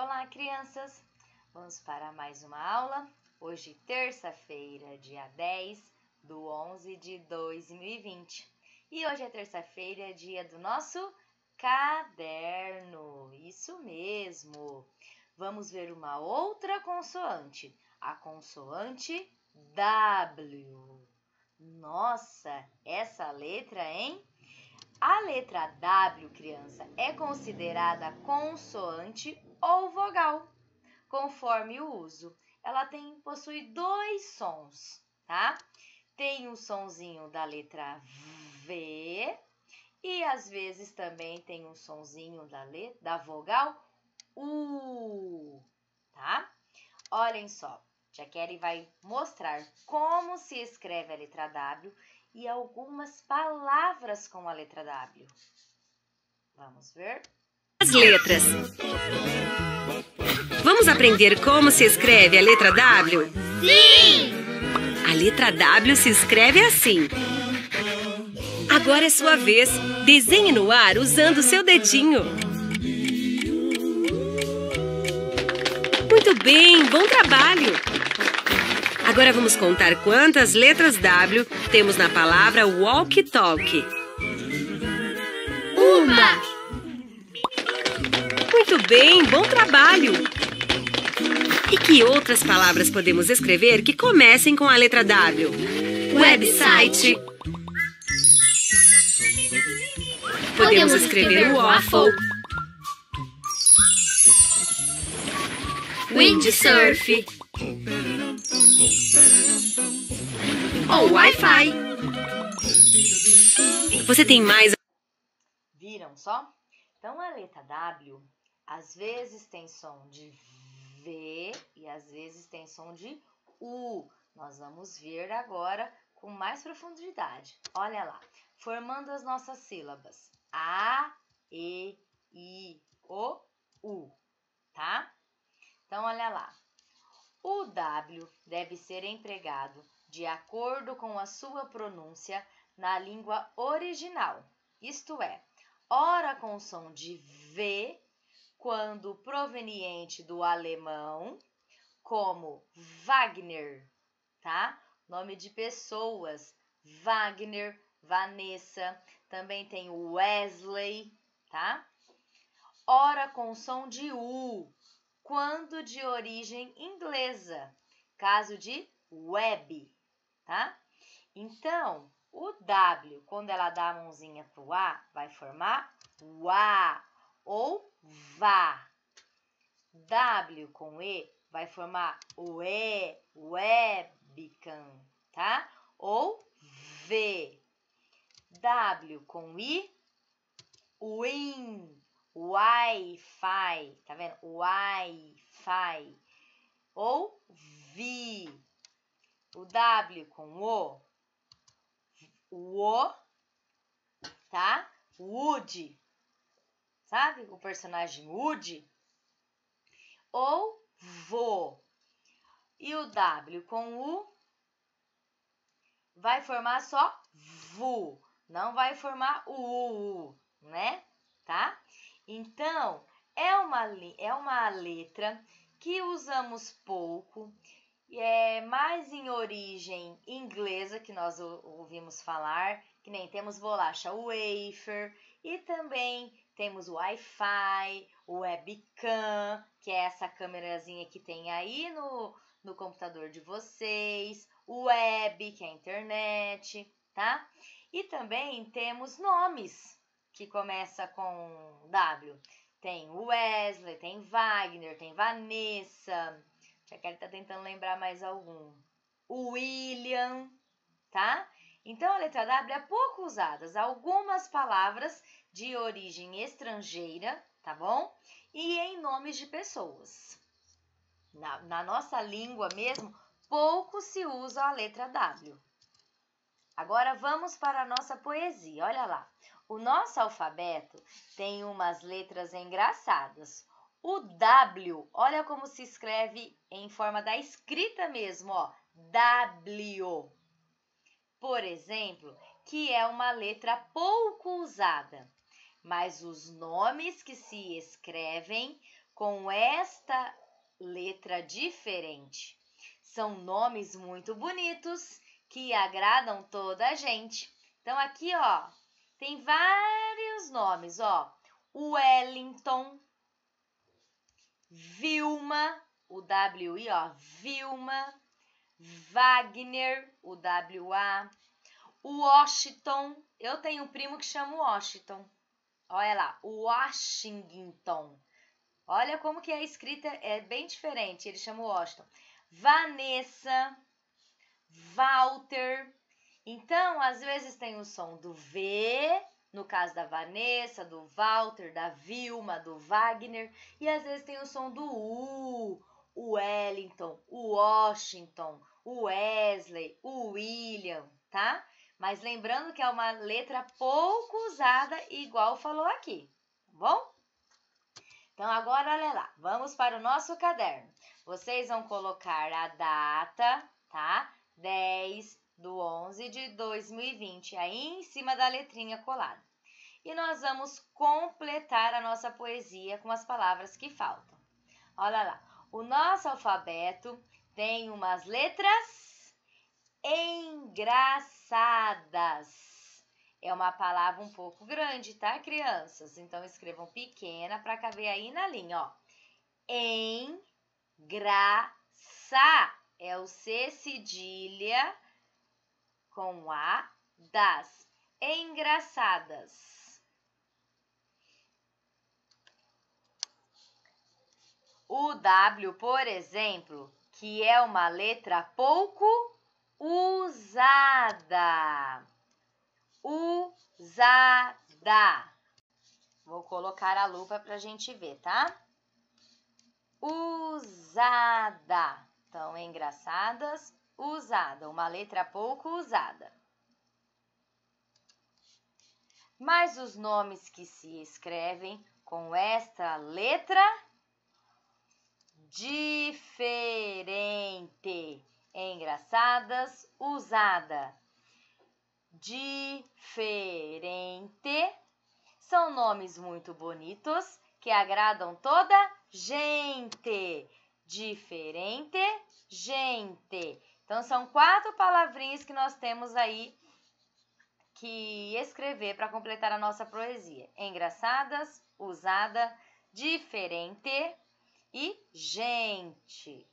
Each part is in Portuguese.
Olá, crianças! Vamos para mais uma aula. Hoje, terça-feira, dia 10 do 11 de 2020. E hoje é terça-feira, dia do nosso caderno. Isso mesmo! Vamos ver uma outra consoante, a consoante W. Nossa, essa letra, hein? A letra W, criança, é considerada consoante ou vogal, conforme o uso. Ela tem possui dois sons, tá? Tem o sonzinho da letra V e às vezes também tem um sonzinho da letra da vogal U, tá? Olhem só, Kelly vai mostrar como se escreve a letra W e algumas palavras com a letra W. Vamos ver? As letras. Vamos aprender como se escreve a letra W? Sim! A letra W se escreve assim. Agora é sua vez. Desenhe no ar usando seu dedinho. Muito bem, bom trabalho! Agora vamos contar quantas letras W temos na palavra walkie-talkie. Uma! Muito bem, bom trabalho! E que outras palavras podemos escrever que comecem com a letra W? Website. Podemos escrever waffle. Windsurf. Ou Wi-Fi. Você tem mais Viram só? Então, a letra W, às vezes tem som de V e às vezes tem som de U. Nós vamos ver agora com mais profundidade. Olha lá, formando as nossas sílabas. A, E, I, O, U, tá? Então, olha lá. O W deve ser empregado de acordo com a sua pronúncia na língua original, isto é, ora com som de V, quando proveniente do alemão, como Wagner, tá? Nome de pessoas, Wagner, Vanessa, também tem Wesley, tá? Ora com som de U, quando de origem inglesa, caso de web, tá? Então, o W, quando ela dá a mãozinha pro A, vai formar WA ou VA. W com E vai formar o E, webcam, tá? Ou V. W com I, win, Wi-Fi, tá vendo? Wi-Fi. Ou vi. O W com O, o O, tá? Woody, sabe? O personagem Woody. Ou vo. E o W com U vai formar só VU, não vai formar o U, né? Tá? Então, é uma, é uma letra que usamos pouco, é mais em origem inglesa que nós ouvimos falar, que nem temos bolacha wafer e também temos Wi-Fi, webcam, que é essa câmerazinha que tem aí no, no computador de vocês, web, que é a internet, tá? E também temos nomes que começa com W. Tem Wesley, tem Wagner, tem Vanessa, Tia Kelly tá tentando lembrar mais algum. William, tá? Então, a letra W é pouco usada. Algumas palavras de origem estrangeira, tá bom? E em nomes de pessoas. Na, na nossa língua mesmo, pouco se usa a letra W. Agora vamos para a nossa poesia. Olha lá. O nosso alfabeto tem umas letras engraçadas. O W, olha como se escreve em forma da escrita mesmo, ó. W. Por exemplo, que é uma letra pouco usada, mas os nomes que se escrevem com esta letra diferente. São nomes muito bonitos que agradam toda a gente. Então, aqui, ó, tem vários nomes, ó. Wellington, Vilma, o W-I, ó, Vilma, Wagner, o W-A, Washington, eu tenho um primo que chama Washington, olha lá, Washington, olha como que a escrita é bem diferente, ele chama Washington, Vanessa, Walter, então, às vezes tem o som do V, no caso da Vanessa, do Walter, da Vilma, do Wagner, e às vezes tem o som do U, o Wellington, o Washington, o Wesley, o William, tá? Mas lembrando que é uma letra pouco usada, igual falou aqui, tá bom? Então, agora, olha lá, vamos para o nosso caderno. Vocês vão colocar a data, tá? 10 do 11 de 2020, aí em cima da letrinha colada. E nós vamos completar a nossa poesia com as palavras que faltam. Olha lá, o nosso alfabeto tem umas letras engraçadas. É uma palavra um pouco grande, tá, crianças? Então escrevam pequena para caber aí na linha, ó. Engraçar é o C cedilha com A das engraçadas. O W, por exemplo, que é uma letra pouco usada. Usada. Vou colocar a lupa para a gente ver, tá? Usada. Então, engraçadas, usada, uma letra pouco usada. Mas os nomes que se escrevem com esta letra diferente, engraçadas, usada. Diferente são nomes muito bonitos que agradam toda gente. Diferente, gente. Então, são quatro palavrinhas que nós temos aí que escrever para completar a nossa poesia. Engraçadas, usada, diferente e gente.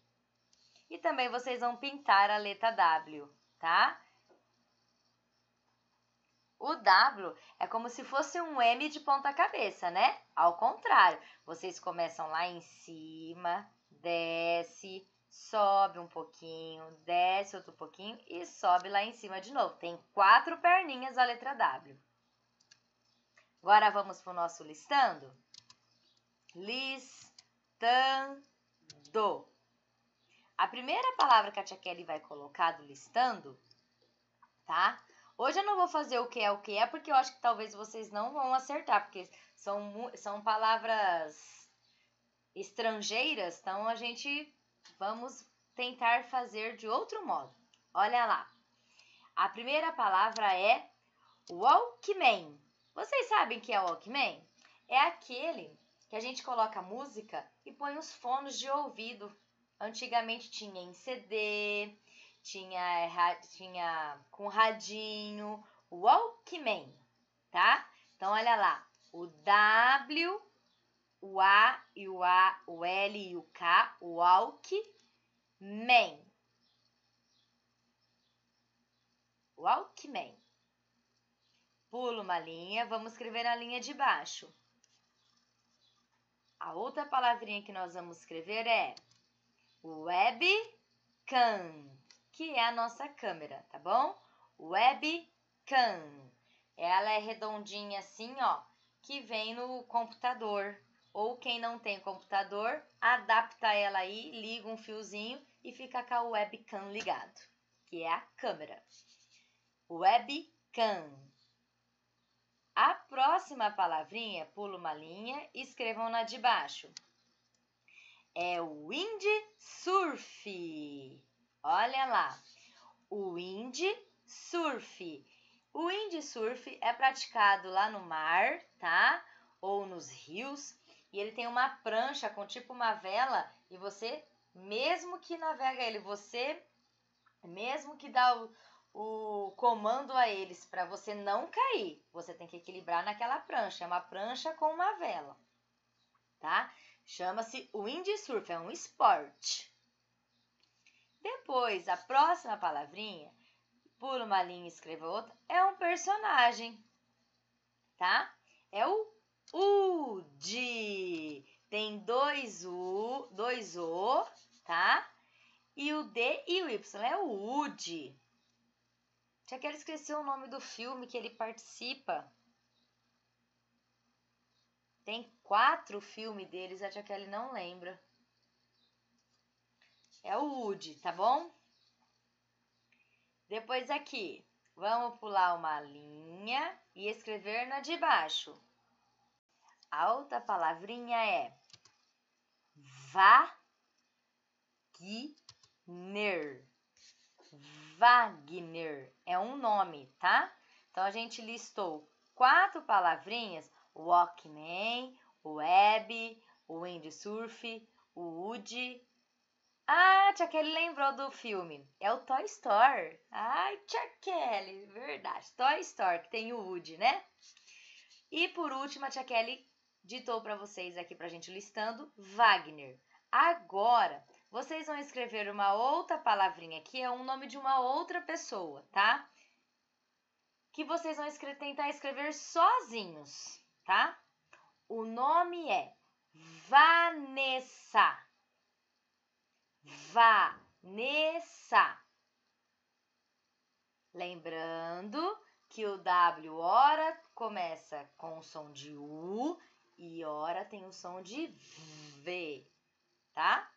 E também vocês vão pintar a letra W, tá? O W é como se fosse um M de ponta cabeça, né? Ao contrário, vocês começam lá em cima, desce, sobe um pouquinho, desce outro pouquinho e sobe lá em cima de novo. Tem quatro perninhas a letra W. Agora vamos para o nosso listando. Listando. A primeira palavra que a tia Kelly vai colocar do listando, tá? Hoje eu não vou fazer o que é o que é, porque eu acho que talvez vocês não vão acertar, porque são, são palavras estrangeiras, então a gente vamos tentar fazer de outro modo. Olha lá. A primeira palavra é Walkman. Vocês sabem que é Walkman? É aquele que a gente coloca música e põe os fones de ouvido. Antigamente tinha em CD, tinha, tinha com radinho, Walkman, tá? Então, olha lá, o W o A e o A, o L e o K, o Walkman. Walkman. Pulo uma linha, vamos escrever na linha de baixo. A outra palavrinha que nós vamos escrever é webcam, que é a nossa câmera, tá bom? Webcam. Ela é redondinha assim, ó, que vem no computador, ou quem não tem computador, adapta ela aí, liga um fiozinho e fica com a webcam ligado, que é a câmera. Webcam. A próxima palavrinha, pula uma linha escrevam na de baixo. É o windsurf. Olha lá. O windsurf. O windsurf é praticado lá no mar, tá? Ou nos rios e ele tem uma prancha com tipo uma vela e você, mesmo que navega ele, você, mesmo que dá o, o comando a eles para você não cair, você tem que equilibrar naquela prancha. É uma prancha com uma vela, tá? Chama-se windsurf, é um esporte. Depois, a próxima palavrinha, pula uma linha e escreva outra, é um personagem, tá? É o UD. Tem dois U, dois O, tá? E o D e o Y é o UD. Tinha que ele esqueceu o nome do filme que ele participa. Tem quatro filmes deles, a Kelly não lembra. É o Woody, tá bom? Depois aqui, vamos pular uma linha e escrever na de baixo. A outra palavrinha é Wagner. Wagner é um nome, tá? Então a gente listou quatro palavrinhas: Walkman, Web, Windsurf, o Woody. Ah, Tia Kelly lembrou do filme. É o Toy Story. Ai, Tia Kelly, verdade. Toy Story, que tem o Woody, né? E por último, a Tia Kelly ditou para vocês aqui pra gente listando Wagner. Agora, vocês vão escrever uma outra palavrinha que é um nome de uma outra pessoa, tá? Que vocês vão escrever, tentar escrever sozinhos, tá? O nome é Vanessa. Vanessa. Lembrando que o W hora começa com o som de U e hora tem o som de V, tá?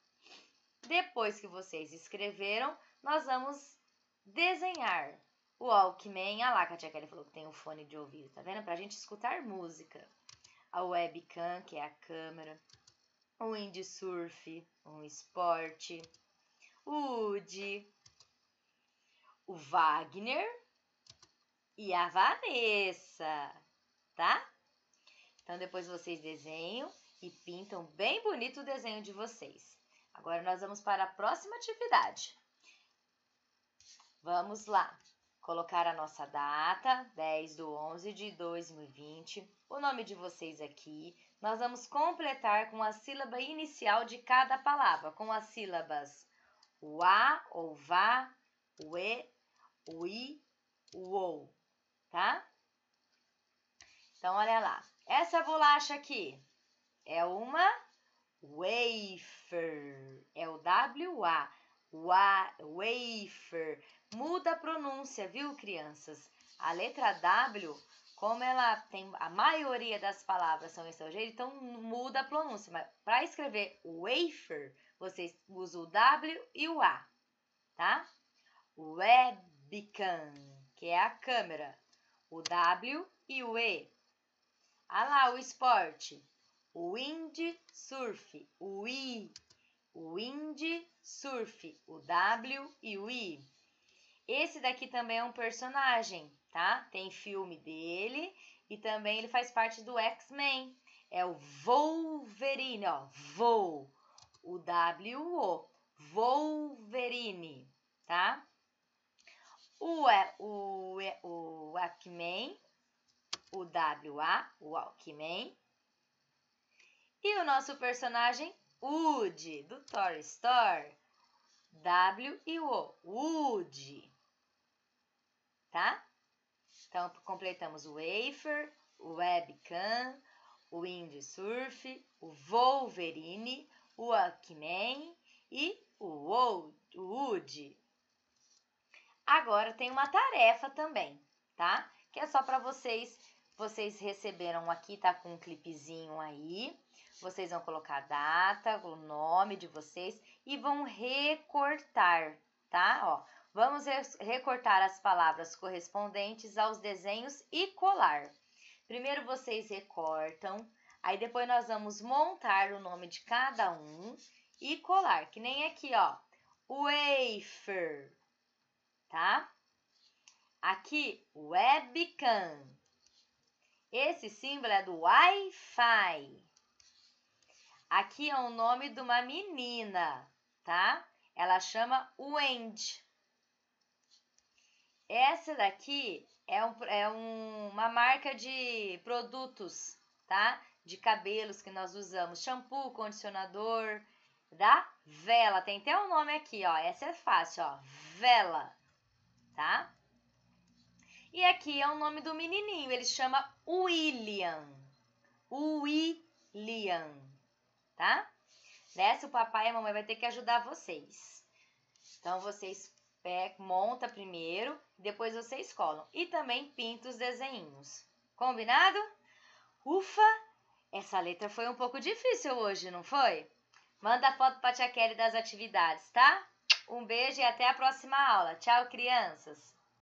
Depois que vocês escreveram, nós vamos desenhar o Walkman. Ah lá, que a tia Kelly falou que tem um fone de ouvido, tá vendo? Pra gente escutar música. A webcam, que é a câmera. O windsurf, um esporte. O Woody. O Wagner. E a Vanessa, tá? Então, depois vocês desenham e pintam bem bonito o desenho de vocês. Agora nós vamos para a próxima atividade. Vamos lá. Colocar a nossa data, 10 de 11 de 2020, o nome de vocês aqui. Nós vamos completar com a sílaba inicial de cada palavra, com as sílabas o A, o VA, o E, o I, o OU, tá? Então, olha lá. Essa bolacha aqui é uma wafer. É o W-A. Wa wafer. Muda a pronúncia, viu, crianças? A letra W, como ela tem a maioria das palavras são estrangeiras, então muda a pronúncia. Mas para escrever wafer, vocês usam o W e o A, tá? Webcam, que é a câmera. O W e o E. Ah lá, o esporte windsurf, o I, windsurf, o W e o I. Esse daqui também é um personagem, tá? Tem filme dele e também ele faz parte do X-Men. É o Wolverine, ó, Vol, o W, O, Wolverine, tá? O, o, o Walkman, o WA, o Walkman, e o nosso personagem Woody, do Toy Story. W e O, Woody. Tá? Então, completamos o wafer, o webcam, o windsurf, o Wolverine, o Walkman e o Woody. Agora tem uma tarefa também, tá? Que é só para vocês, vocês receberam aqui, tá com um clipezinho aí. Vocês vão colocar a data, o nome de vocês e vão recortar, tá? Ó, vamos recortar as palavras correspondentes aos desenhos e colar. Primeiro vocês recortam, aí depois nós vamos montar o nome de cada um e colar, que nem aqui, ó. Wafer, tá? Aqui, webcam. Esse símbolo é do Wi-Fi. Aqui é o nome de uma menina, tá? Ela chama Wendy. Essa daqui é, um, é um, uma marca de produtos, tá? De cabelos que nós usamos. Shampoo, condicionador, da Vela. Tem até um nome aqui, ó. Essa é fácil, ó. Vela, tá? E aqui é o nome do menininho. Ele chama William. William, tá? Nessa, o papai e a mamãe vai ter que ajudar vocês. Então, vocês monta primeiro, depois vocês colam. E também pinta os desenhinhos. Combinado? Ufa! Essa letra foi um pouco difícil hoje, não foi? Manda foto para a tia Kelly das atividades, tá? Um beijo e até a próxima aula. Tchau, crianças!